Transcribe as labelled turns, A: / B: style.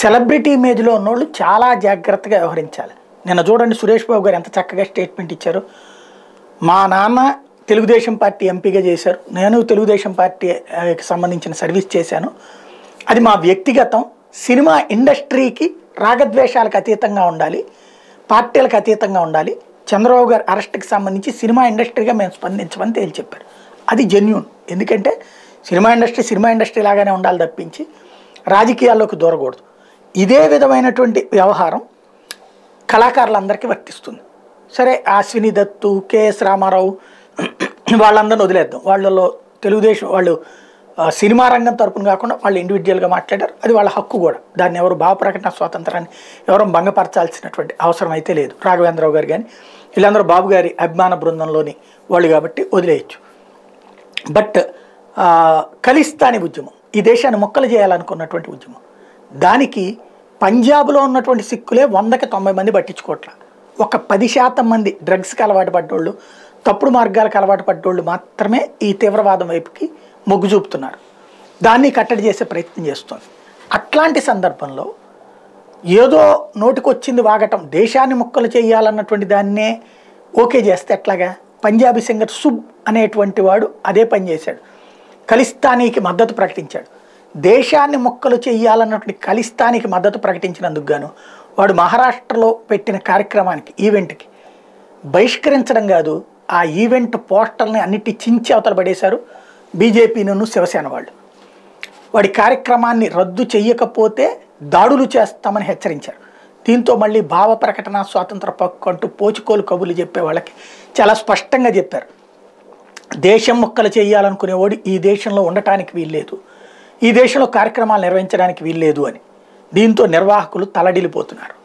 A: Celebrity ఇమేజ్లో ఉన్నోళ్ళు చాలా జాగ్రత్తగా వ్యవహరించాలి. నిన్న చూడండి సురేష్ బాబు గారు ఎంత చక్కగా స్టేట్మెంట్ ఇచ్చారు. మా నాన్న తెలుగుదేశం పార్టీ ఎంపీగా చేశారు. నేను తెలుగుదేశం పార్టీకి సంబంధించిన సర్వీస్ చేశాను. అది మా వ్యక్తిగతం. సినిమా ఇండస్ట్రీకి రాగద్వేషాలకు అతీతంగా ఉండాలి. పార్టీలకు అతీతంగా ఉండాలి. చంద్రబాబు గారు అరెస్ట్కి సంబంధించి సినిమా ఇండస్ట్రీగా మేము స్పందించమని తేల్చి చెప్పారు అది జెన్యున్. ఎందుకంటే సినిమా ఇండస్ట్రీ సినిమా ఇండస్ట్రీ లాగానే ఉండాలి తప్పించి రాజకీయాల్లోకి దూరకూడదు. ఇదే విధమైనటువంటి వ్యవహారం కళాకారులందరికీ వర్తిస్తుంది. సరే అశ్విని దత్తు కేఎస్ రామారావు వాళ్ళందరిని వదిలేద్దాం. వాళ్ళలో తెలుగుదేశం వాళ్ళు సినిమా రంగం తరపున కాకుండా వాళ్ళు ఇండివిజువల్గా మాట్లాడారు. అది వాళ్ళ హక్కు కూడా. దాన్ని ఎవరు భావ ప్రకటన స్వాతంత్రాన్ని ఎవరు భంగపరచాల్సినటువంటి అవసరం అయితే లేదు. రాఘవేంద్రరావు గారు కానీ వీళ్ళందరూ బాబు గారి అభిమాన బృందంలోని వాళ్ళు కాబట్టి వదిలేయచ్చు. బట్ కలిస్తాని ఉద్యమం ఈ దేశాన్ని మొక్కలు చేయాలనుకున్నటువంటి ఉద్యమం దానికి పంజాబ్లో ఉన్నటువంటి సిక్కులే వందకి తొంభై మంది పట్టించుకోవట్ల ఒక పది శాతం మంది డ్రగ్స్కి అలవాటు పడ్డోళ్ళు తప్పుడు మార్గాలకు అలవాటు పడ్డోళ్ళు మాత్రమే ఈ తీవ్రవాదం వైపుకి మొగ్గు చూపుతున్నారు. దాన్ని కట్టడి చేసే ప్రయత్నం చేస్తుంది. అట్లాంటి సందర్భంలో ఏదో నోటికొచ్చింది వాగటం దేశాన్ని ముక్కలు చేయాలన్నటువంటి దాన్నే ఓకే చేస్తే ఎట్లాగా? పంజాబీ సింగర్ సుబ్ అనేటువంటి వాడు అదే పని చేశాడు. ఖలిస్తానీకి మద్దతు ప్రకటించాడు. దేశాన్ని మొక్కలు చేయాలన్నటువంటి ఖలిస్తానికి మద్దతు ప్రకటించినందుకు గాను వాడు మహారాష్ట్రలో పెట్టిన కార్యక్రమానికి ఈవెంట్కి బహిష్కరించడం కాదు ఆ ఈవెంట్ పోస్టర్ని అన్నిటి చించి అవతల పడేశారు బీజేపీను శివసేన వాళ్ళు. వాడి కార్యక్రమాన్ని రద్దు చేయకపోతే దాడులు చేస్తామని హెచ్చరించారు. దీంతో మళ్ళీ భావ ప్రకటన స్వాతంత్ర పక్కు అంటూ పోచుకోలు కబుర్లు చెప్పే వాళ్ళకి చాలా స్పష్టంగా చెప్పారు. దేశం మొక్కలు చేయాలనుకునేవాడు ఈ దేశంలో ఉండటానికి వీల్లేదు. ఈ దేశంలో కార్యక్రమాలు నిర్వహించడానికి వీల్లేదు అని. దీంతో నిర్వాహకులు తలడిల్లిపోతున్నారు.